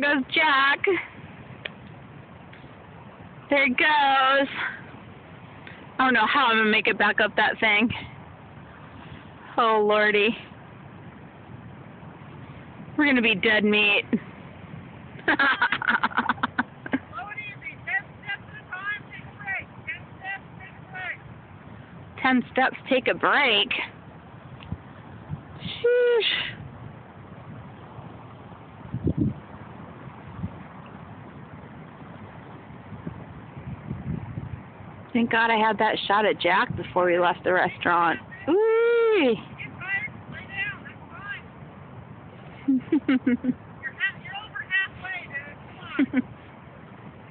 goes Jack. There it goes. I don't know how I'm gonna make it back up that thing. Oh lordy. We're gonna be dead meat. Ten steps. Take a break. Ten steps, take a break. Sheesh. Thank God I had that shot at Jack before we left the restaurant. Ooh. Get tired. Lay down. That's fine. You're, ha- you're halfway, dude. Come.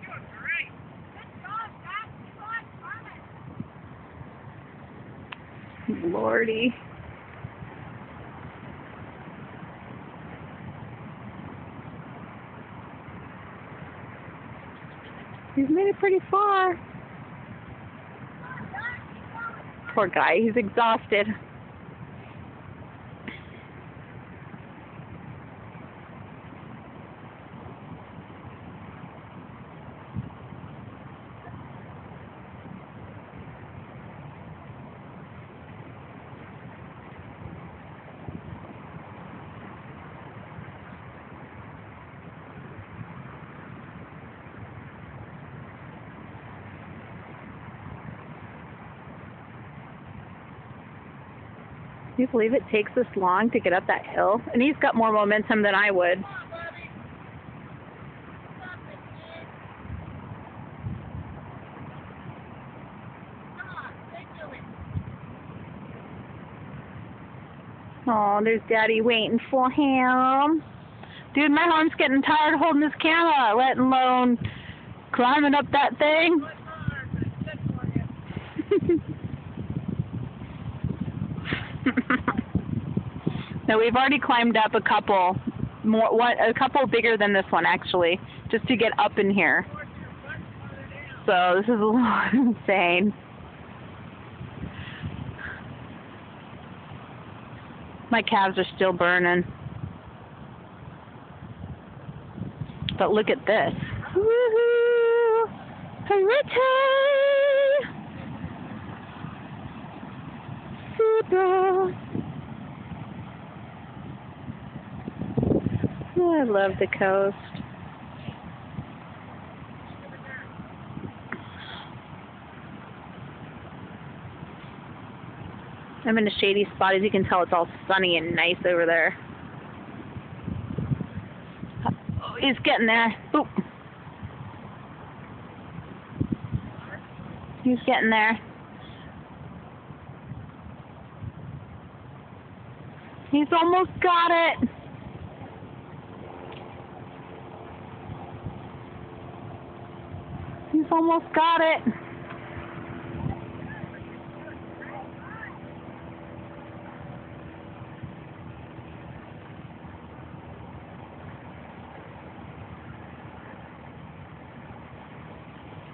You're doing great. Good job, Jack. Keep on. Run it. Lordy. He's made it pretty far. Poor guy, he's exhausted. You believe it takes this long to get up that hill? And he's got more momentum than I would. Oh, there's Daddy waiting for him. Dude, my arm's getting tired holding this camera, let alone climbing up that thing. Good hard, but it's good for you. No, we've already climbed up a couple more, a couple bigger than this one actually, just to get up in here. So this is a little insane. My calves are still burning. But look at this. Woohoo! Hooray! Super! I love the coast. I'm in a shady spot. As you can tell, it's all sunny and nice over there. Oh, he's getting there. Oop. He's getting there. He's almost got it. He's almost got it.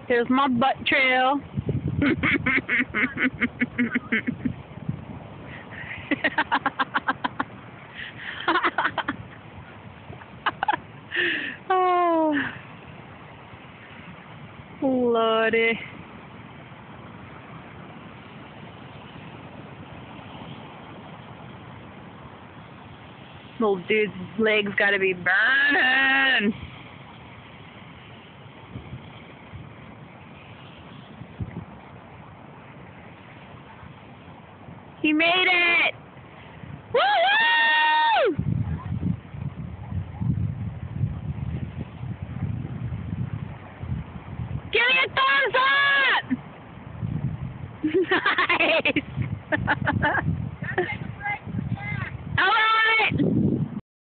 There's my butt trail. lordy. Little dude's legs gotta be burning. He made it! Nice!